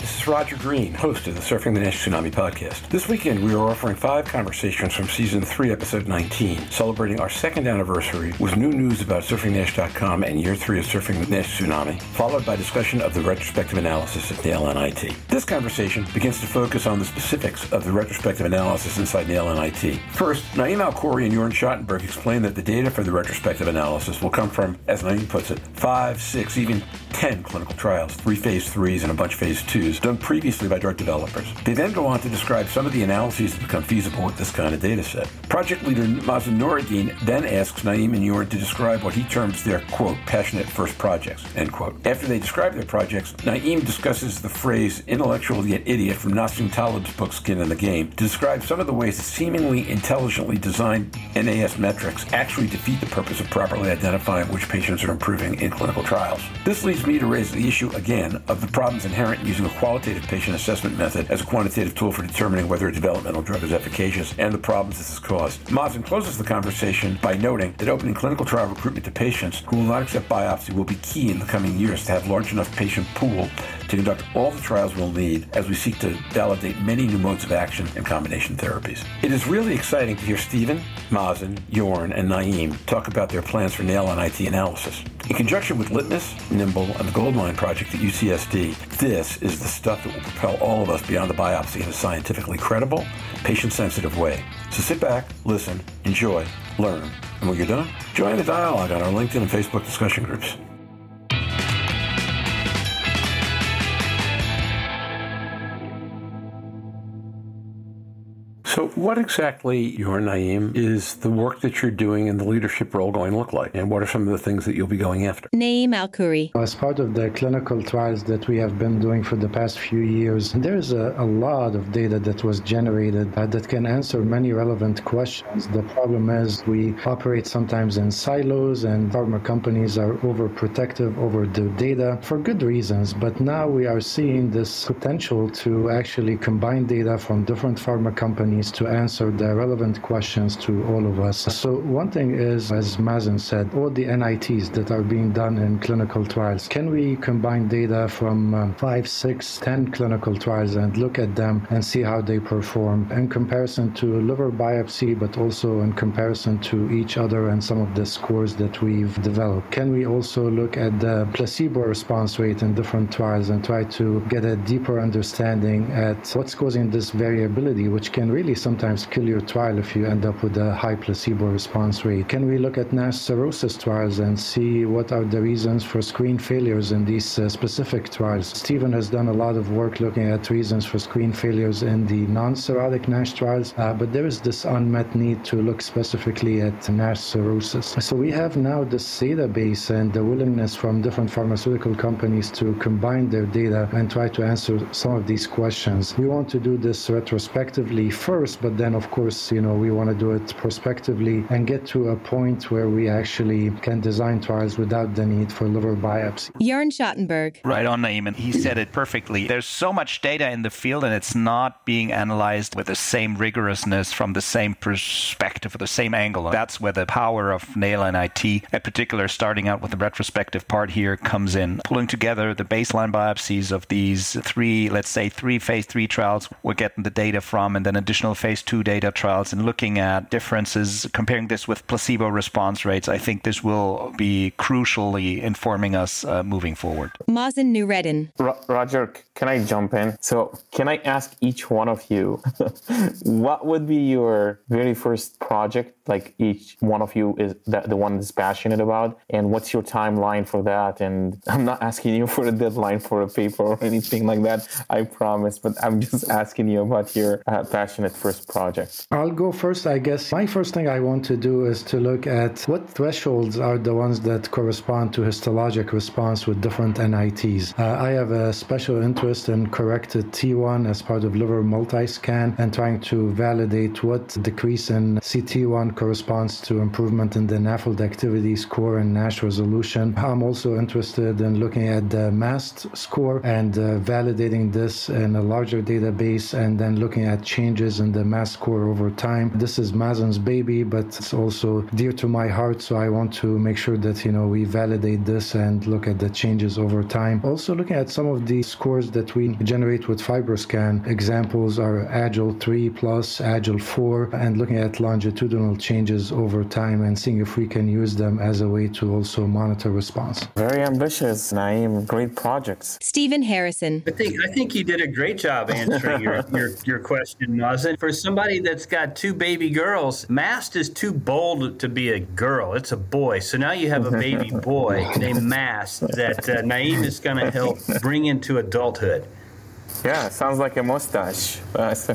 this is Roger Green, host of the Surfing the NASH Tsunami podcast. This weekend, we are offering five conversations from season 3, episode 19, celebrating our second anniversary with new news about surfingnash.com and year 3 of Surfing the NASH Tsunami, followed by discussion of the retrospective analysis at NAIL. This conversation begins to focus on the specifics of the retrospective analysis inside NAIL. First, Naim Alkhouri and Jörn Schattenberg explain that the data for the retrospective analysis will come from, as Naim puts it, five, six, even 10 clinical trials, three phase threes and a bunch of phase twos, done previously by drug developers. They then go on to describe some of the analyses that become feasible with this kind of data set. Project leader Mazen Noureddin then asks Naim and Jörn to describe what he terms their, quote, passionate first projects, end quote. After they describe their projects, Naim discusses the phrase intellectual yet idiot from Nassim Taleb's book Skin in the Game to describe some of the ways that seemingly intelligently designed NAS metrics actually defeat the purpose of properly identifying which patients are improving in clinical trials. This leads me to raise the issue again of the problems inherent in using qualitative patient assessment method as a quantitative tool for determining whether a developmental drug is efficacious and the problems this has caused. Mazen closes the conversation by noting that opening clinical trial recruitment to patients who will not accept biopsy will be key in the coming years to have large enough patient pool to conduct all the trials we'll need as we seek to validate many new modes of action and combination therapies. It is really exciting to hear Stephen, Mazen, Jörn, and Naim talk about their plans for NAIL NIT analysis. In conjunction with Litmus, Nimble, and the Goldmine Project at UCSD, this is the stuff that will propel all of us beyond the biopsy in a scientifically credible, patient-sensitive way. So sit back, listen, enjoy, learn, and when you're done, join the dialogue on our LinkedIn and Facebook discussion groups. So, what exactly, your Naim, is the work that you're doing and the leadership role going to look like? And what are some of the things that you'll be going after? Naim Alkhouri. As part of the clinical trials that we have been doing for the past few years, there's a, a lot of data that was generated uh, that can answer many relevant questions. The problem is we operate sometimes in silos, and pharma companies are overprotective over the data for good reasons. But now we are seeing this potential to actually combine data from different pharma companies to answer the relevant questions to all of us. So one thing is, as Mazen said, all the NITs that are being done in clinical trials, can we combine data from um, five, six, ten clinical trials and look at them and see how they perform in comparison to liver biopsy, but also in comparison to each other and some of the scores that we've developed? Can we also look at the placebo response rate in different trials and try to get a deeper understanding at what's causing this variability, which can really sometimes kill your trial if you end up with a high placebo response rate. Can we look at NASH cirrhosis trials and see what are the reasons for screen failures in these uh, specific trials? Stephen has done a lot of work looking at reasons for screen failures in the non-cirrhotic NASH trials, uh, but there is this unmet need to look specifically at NASH cirrhosis. So we have now this database and the willingness from different pharmaceutical companies to combine their data and try to answer some of these questions. We want to do this retrospectively first, but then of course, you know, we want to do it prospectively and get to a point where we actually can design trials without the need for liver biopsy. Jörn Schattenberg. Right on, Naaman. He said it perfectly. There's so much data in the field and it's not being analyzed with the same rigorousness from the same perspective or the same angle. That's where the power of NAIL NIT, in particular, starting out with the retrospective part here, comes in. Pulling together the baseline biopsies of these three, let's say, three phase three trials we're getting the data from, and then additional phase two data trials and looking at differences, comparing this with placebo response rates, I think this will be crucially informing us uh, moving forward. Mazen Noureddin. Ro- Roger, can I jump in? So, can I ask each one of you what would be your very first project? Like each one of you is the, the one that's passionate about, and what's your timeline for that? And I'm not asking you for a deadline for a paper or anything like that, I promise, but I'm just asking you about your uh, passionate first project. I'll go first, I guess. My first thing I want to do is to look at what thresholds are the ones that correspond to histologic response with different NITs. Uh, I have a special interest in corrected T1 as part of LiverMultiScan and trying to validate what decrease in CT1 corresponds to improvement in the NAFLD activity score and NASH resolution. I'm also interested in looking at the MAST score and uh, validating this in a larger database and then looking at changes in the MAST score over time. This is Mazen's baby, but it's also dear to my heart, so I want to make sure that you know we validate this and look at the changes over time. Also, looking at some of the scores that we generate with FibroScan, examples are Agile 3 plus, Agile 4, and looking at longitudinal changes over time and seeing if we can use them as a way to also monitor response. Very ambitious, Naim. Great projects. Stephen Harrison. I think I think you did a great job answering your, your, your question, Mazen. For somebody that's got two baby girls, Mast is too bold to be a girl. It's a boy. So now you have a baby boy named Mast that uh, Naim is going to help bring into adulthood. Yeah, sounds like a mustache. Uh, so.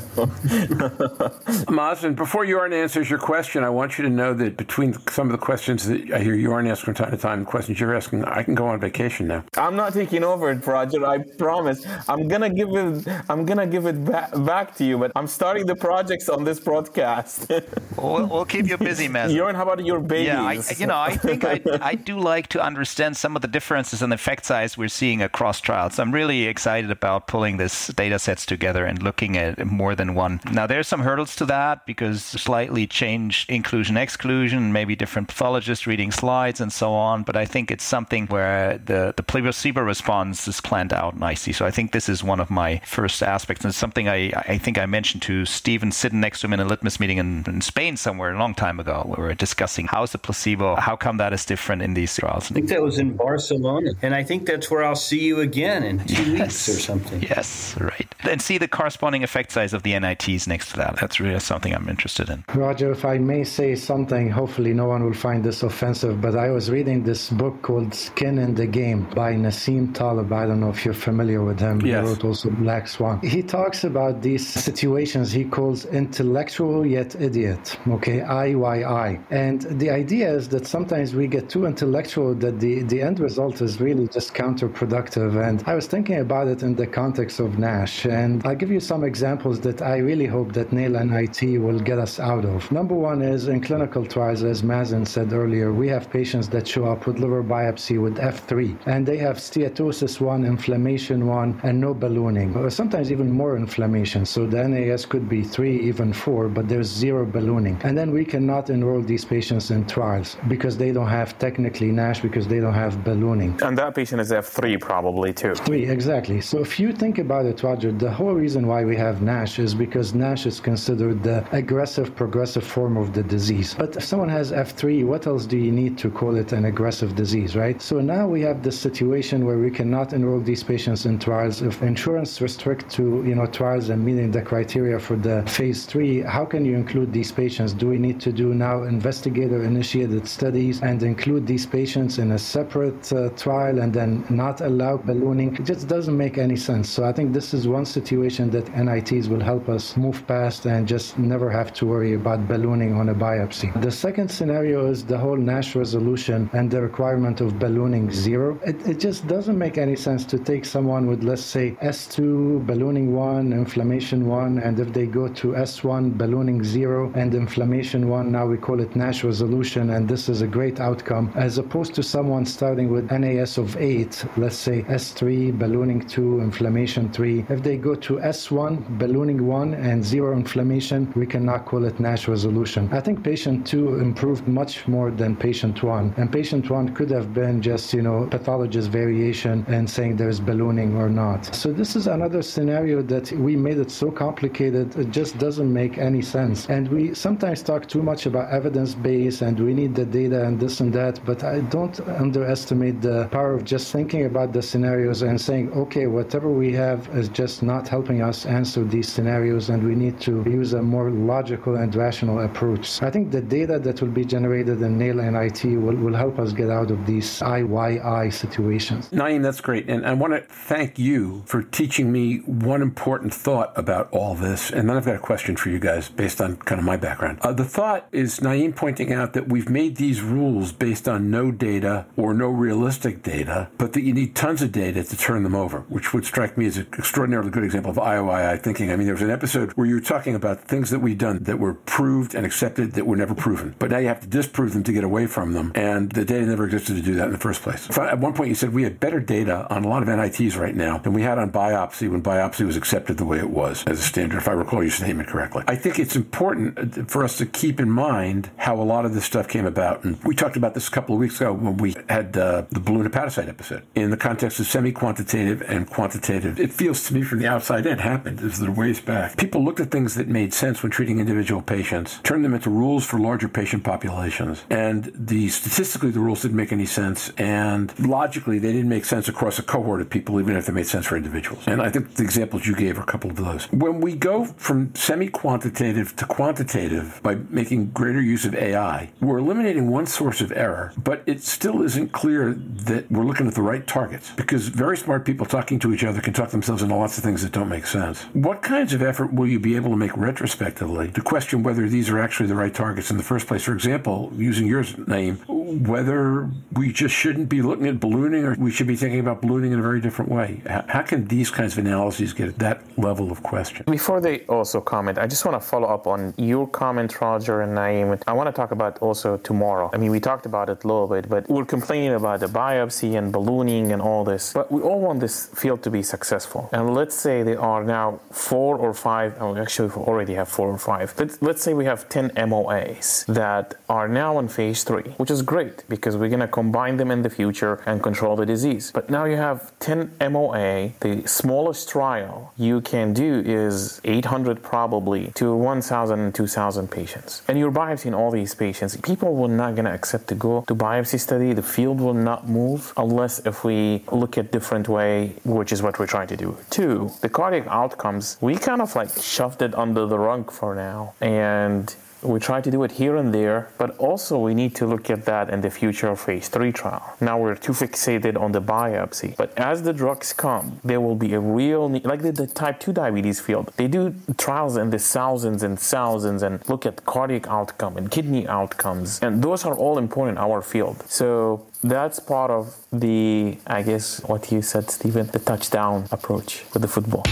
Mazen, before Jörn answers your question, I want you to know that between some of the questions that I hear Jörn ask from time to time, the questions you're asking, I can go on vacation now. I'm not taking over it, Roger. I promise. I'm gonna give it. I'm gonna give it back, back to you. But I'm starting the projects on this broadcast. we'll, we'll, keep you busy, man. Jörn, how about your babies? Yeah, I, you know, I think I, I do like to understand some of the differences in the effect size we're seeing across trials. I'm really excited about pulling this data sets together and looking at more than one. Now, there's some hurdles to that because slightly changed inclusion exclusion, maybe different pathologists reading slides and so on. But I think it's something where the, the placebo response is planned out nicely. So I think this is one of my first aspects. And it's something I, I think I mentioned to Stephen sitting next to him in a litmus meeting in, in Spain somewhere a long time ago. Where We were discussing how's the placebo, how come that is different in these trials. I think that was in Barcelona. And I think that's where I'll see you again in two yes. weeks or something. Yes right. And see the corresponding effect size of the NITs next to that. That's really something I'm interested in. Roger, if I may say something, hopefully no one will find this offensive, but I was reading this book called Skin in the Game by Nassim Taleb. I don't know if you're familiar with him. Yes. He wrote also Black Swan. He talks about these situations he calls intellectual yet idiot, okay, IYI. And the idea is that sometimes we get too intellectual that the, the end result is really just counterproductive. And I was thinking about it in the context of NASH. And I'll give you some examples that I really hope that NAIL NIT will get us out of. Number one is in clinical trials, as Mazen said earlier, we have patients that show up with liver biopsy with F3, and they have steatosis 1, inflammation 1, and no ballooning, or sometimes even more inflammation. So the NAS could be 3, even 4, but there's zero ballooning. And then we cannot enroll these patients in trials because they don't have technically NASH because they don't have ballooning. And that patient is F3 probably too. 3, exactly. So if you think about it, Roger, the whole reason why we have NASH is because NASH is considered the aggressive progressive form of the disease. But if someone has F3, what else do you need to call it an aggressive disease, right? So now we have this situation where we cannot enroll these patients in trials. If insurance restrict to, you know, trials and meeting the criteria for the phase three, how can you include these patients? Do we need to do now investigator initiated studies and include these patients in a separate uh, trial and then not allow ballooning? It just doesn't make any sense. So I think this is one situation that NITs will help us move past and just never have to worry about ballooning on a biopsy. The second scenario is the whole NASH resolution and the requirement of ballooning zero. It, it just doesn't make any sense to take someone with, let's say, S2, ballooning 1, inflammation 1, and if they go to S1, ballooning 0, and inflammation 1, now we call it NASH resolution, and this is a great outcome, as opposed to someone starting with NAS of 8, let's say S3, ballooning 2, inflammation 3, if they go to S1, ballooning 1, and zero inflammation, we cannot call it NASH resolution. I think patient 2 improved much more than patient 1. And patient 1 could have been just, you know, pathologist variation and saying there's ballooning or not. So this is another scenario that we made it so complicated, it just doesn't make any sense. And we sometimes talk too much about evidence base and we need the data and this and that, but I don't underestimate the power of just thinking about the scenarios and saying, okay, whatever we have is just not helping us answer these scenarios, and we need to use a more logical and rational approach. I think the data that will be generated in NAIL NIT will, will help us get out of these IYI situations. Naim, that's great. And I want to thank you for teaching me one important thought about all this. And then I've got a question for you guys based on kind of my background. Uh, the thought is Naim pointing out that we've made these rules based on no data or no realistic data, but that you need tons of data to turn them over, which would strike me as a, extraordinarily good example of IYI thinking. I mean, there was an episode where you were talking about things that we've done that were proved and accepted that were never proven, but now you have to disprove them to get away from them, and the data never existed to do that in the first place. At one point, you said we had better data on a lot of NITs right now than we had on biopsy when biopsy was accepted the way it was as a standard, if I recall your statement correctly. I think it's important for us to keep in mind how a lot of this stuff came about. And we talked about this a couple of weeks ago when we had uh, the balloon hepatocyte episode. In the context of semi quantitative and quantitative, it feels to me from the outside it happened as the ways back. People looked at things that made sense when treating individual patients, turned them into rules for larger patient populations. And the statistically, the rules didn't make any sense. And logically, they didn't make sense across a cohort of people, even if they made sense for individuals. And I think the examples you gave are a couple of those. When we go from semi quantitative to quantitative by making greater use of AI, we're eliminating one source of error, but it still isn't clear that we're looking at the right targets because very smart people talking to each other can talk themselves into lots of things that don't make sense. What kinds of effort will you be able to make retrospectively to question whether these are actually the right targets in the first place? For example, using your name, whether we just shouldn't be looking at ballooning or we should be thinking about ballooning in a very different way. How can these kinds of analyses get at that level of question? Before they also comment, I just want to follow up on your comment, Roger and Naim. I want to talk about also tomorrow. I mean, we talked about it a little bit, but we're complaining about the biopsy and ballooning and all this. But we all want this field to be successful. And let's say there are now four or five, oh, actually, we already have four or five. But let's say we have 10 MOAs that are now in phase three, which is great because we're going to combine them in the future and control the disease. But now you have 10 MOA. The smallest trial you can do is 800 probably to 1,000 2,000 patients. And you're biopsying all these patients. People will not going to accept to go to biopsy study. The field will not move unless if we look at different way, which is what we're trying to do. Two, the cardiac outcomes, we kind of like shoved it under the rug for now. And we try to do it here and there, but also we need to look at that in the future phase three trial. Now we're too fixated on the biopsy, but as the drugs come, there will be a real need, like the, the type 2 diabetes field. They do trials in the thousands and thousands and look at cardiac outcome and kidney outcomes, and those are all important in our field. So that's part of the, I guess, what you said, Stephen, the touchdown approach with the football.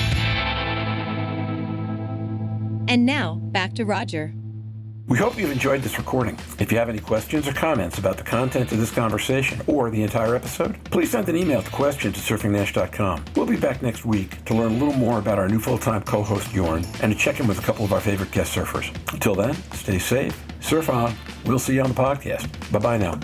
And now, back to Roger. We hope you've enjoyed this recording. If you have any questions or comments about the content of this conversation or the entire episode, please send an email to questions at surfingnash.com. We'll be back next week to learn a little more about our new full-time co-host Jörn and to check in with a couple of our favorite guest surfers. Until then, stay safe, surf on. We'll see you on the podcast. Bye-bye now.